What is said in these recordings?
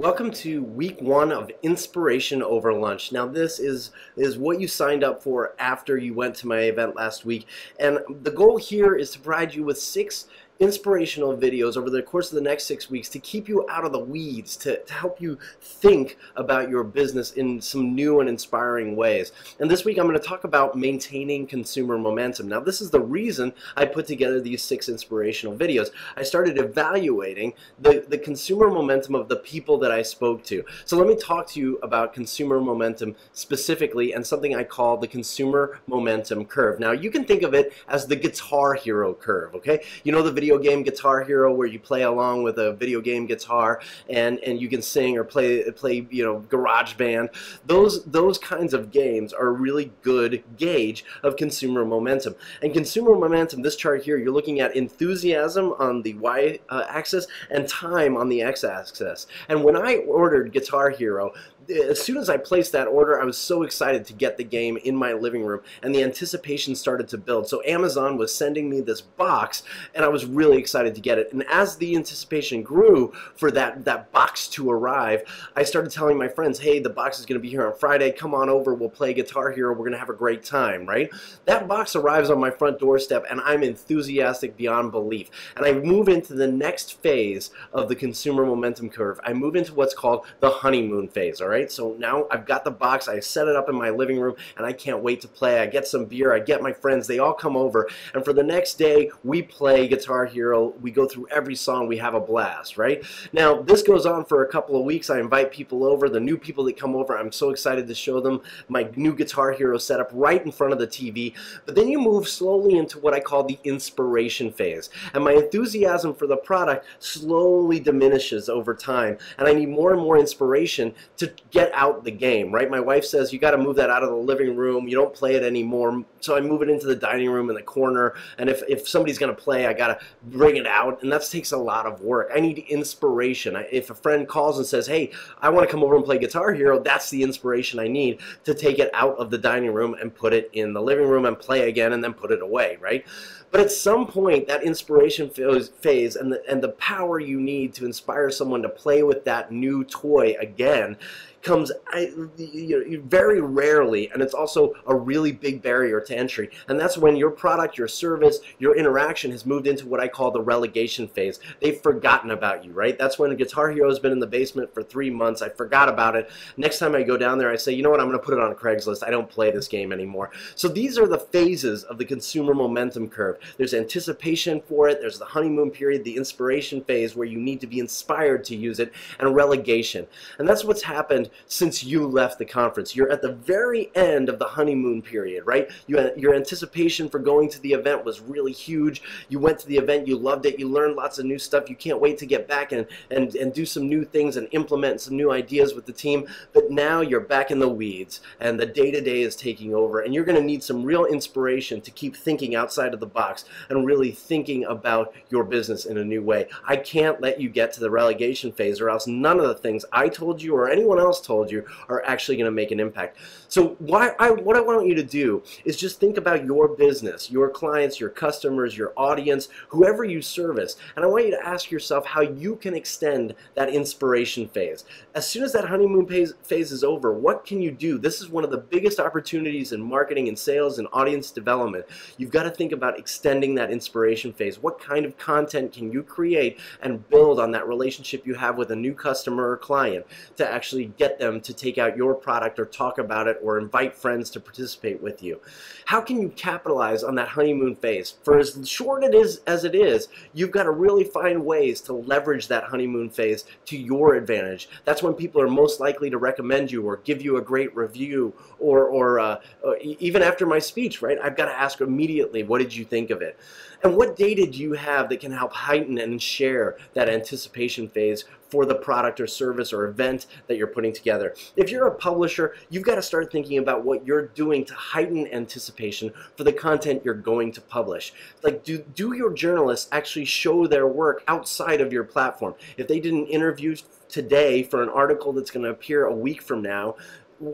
Welcome to week one of Inspiration Over Lunch. Now this is, is what you signed up for after you went to my event last week. And the goal here is to provide you with six inspirational videos over the course of the next six weeks to keep you out of the weeds, to, to help you think about your business in some new and inspiring ways. And this week I'm going to talk about maintaining consumer momentum. Now this is the reason I put together these six inspirational videos. I started evaluating the, the consumer momentum of the people that I spoke to. So let me talk to you about consumer momentum specifically and something I call the consumer momentum curve. Now you can think of it as the guitar hero curve, okay? You know the video video game Guitar Hero where you play along with a video game guitar and and you can sing or play play you know Garage Band. Those those kinds of games are a really good gauge of consumer momentum. And consumer momentum, this chart here, you're looking at enthusiasm on the y-axis uh, and time on the x-axis. And when I ordered Guitar Hero, as soon as I placed that order, I was so excited to get the game in my living room, and the anticipation started to build. So Amazon was sending me this box, and I was really excited to get it. And as the anticipation grew for that, that box to arrive, I started telling my friends, hey, the box is going to be here on Friday. Come on over. We'll play Guitar Hero. We're going to have a great time, right? That box arrives on my front doorstep, and I'm enthusiastic beyond belief. And I move into the next phase of the consumer momentum curve. I move into what's called the honeymoon phase, all right? Right? So now I've got the box, I set it up in my living room, and I can't wait to play. I get some beer, I get my friends, they all come over, and for the next day, we play Guitar Hero. We go through every song, we have a blast, right? Now, this goes on for a couple of weeks. I invite people over. The new people that come over, I'm so excited to show them my new Guitar Hero setup right in front of the TV. But then you move slowly into what I call the inspiration phase. And my enthusiasm for the product slowly diminishes over time. And I need more and more inspiration to get out the game, right? My wife says you got to move that out of the living room. You don't play it anymore. So I move it into the dining room in the corner. And if, if somebody's going to play, I got to bring it out. And that takes a lot of work. I need inspiration. If a friend calls and says, hey, I want to come over and play Guitar Hero, that's the inspiration I need to take it out of the dining room and put it in the living room and play again and then put it away, right? But at some point, that inspiration phase and the, and the power you need to inspire someone to play with that new toy again comes you know, very rarely, and it's also a really big barrier to entry. And that's when your product, your service, your interaction has moved into what I call the relegation phase. They've forgotten about you, right? That's when Guitar Hero has been in the basement for three months. I forgot about it. Next time I go down there, I say, you know what, I'm going to put it on Craigslist. I don't play this game anymore. So these are the phases of the consumer momentum curve. There's anticipation for it, there's the honeymoon period, the inspiration phase where you need to be inspired to use it, and relegation. And that's what's happened since you left the conference. You're at the very end of the honeymoon period, right? You, your anticipation for going to the event was really huge. You went to the event, you loved it, you learned lots of new stuff. You can't wait to get back and, and, and do some new things and implement some new ideas with the team. But now you're back in the weeds and the day-to-day -day is taking over and you're going to need some real inspiration to keep thinking outside of the box and really thinking about your business in a new way. I can't let you get to the relegation phase or else none of the things I told you or anyone else told you are actually going to make an impact. So why I, what I want you to do is just think about your business, your clients, your customers, your audience, whoever you service, and I want you to ask yourself how you can extend that inspiration phase. As soon as that honeymoon phase is over, what can you do? This is one of the biggest opportunities in marketing and sales and audience development. You've got to think about extending that inspiration phase. What kind of content can you create and build on that relationship you have with a new customer or client to actually get get them to take out your product or talk about it or invite friends to participate with you. How can you capitalize on that honeymoon phase? For as short it is as it is, you've got to really find ways to leverage that honeymoon phase to your advantage. That's when people are most likely to recommend you or give you a great review or, or, uh, even after my speech, right? I've got to ask immediately, what did you think of it? And what data do you have that can help heighten and share that anticipation phase for the product or service or event that you're putting. If you're a publisher, you've got to start thinking about what you're doing to heighten anticipation for the content you're going to publish. Like, do, do your journalists actually show their work outside of your platform? If they did an interview today for an article that's going to appear a week from now,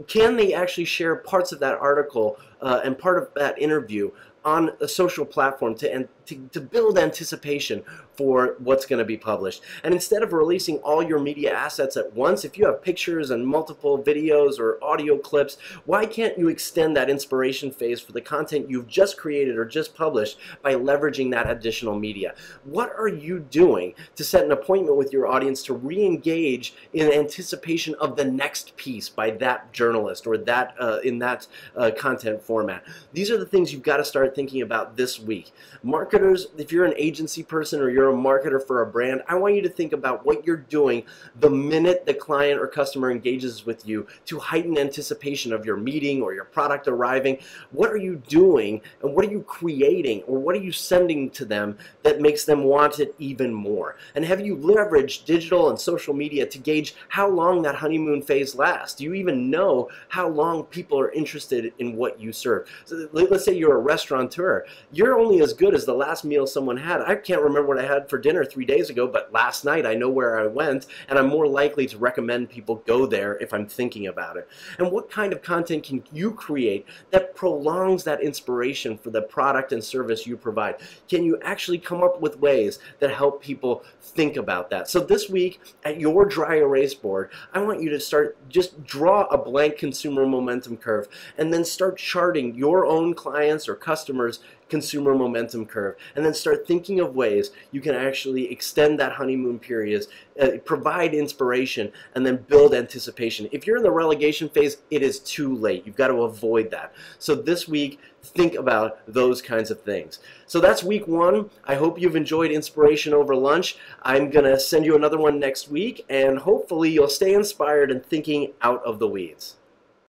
can they actually share parts of that article uh, and part of that interview on a social platform to, to, to build anticipation for what's going to be published. And instead of releasing all your media assets at once, if you have pictures and multiple videos or audio clips, why can't you extend that inspiration phase for the content you've just created or just published by leveraging that additional media? What are you doing to set an appointment with your audience to re-engage in anticipation of the next piece by that journalist or that uh, in that uh, content format? These are the things you've got to start thinking about this week. Marketers, if you're an agency person or you're a marketer for a brand, I want you to think about what you're doing the minute the client or customer engages with you to heighten anticipation of your meeting or your product arriving. What are you doing and what are you creating or what are you sending to them that makes them want it even more? And have you leveraged digital and social media to gauge how long that honeymoon phase lasts? Do you even know how long people are interested in what you serve? So let's say you're a restaurateur. You're only as good as the last meal someone had. I can't remember what I had for dinner three days ago, but last night I know where I went, and I'm more likely to recommend people go there if I'm thinking about it. And what kind of content can you create that prolongs that inspiration for the product and service you provide? Can you actually come up with ways that help people think about that? So this week at your dry erase board, I want you to start just draw a blank consumer momentum curve and then start charting your own clients or customers consumer momentum curve and then start thinking of ways you can actually extend that honeymoon period, uh, provide inspiration, and then build anticipation. If you're in the relegation phase, it is too late. You've got to avoid that. So this week, think about those kinds of things. So that's week one. I hope you've enjoyed Inspiration Over Lunch. I'm going to send you another one next week, and hopefully you'll stay inspired and thinking out of the weeds.